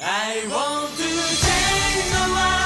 I want to change the world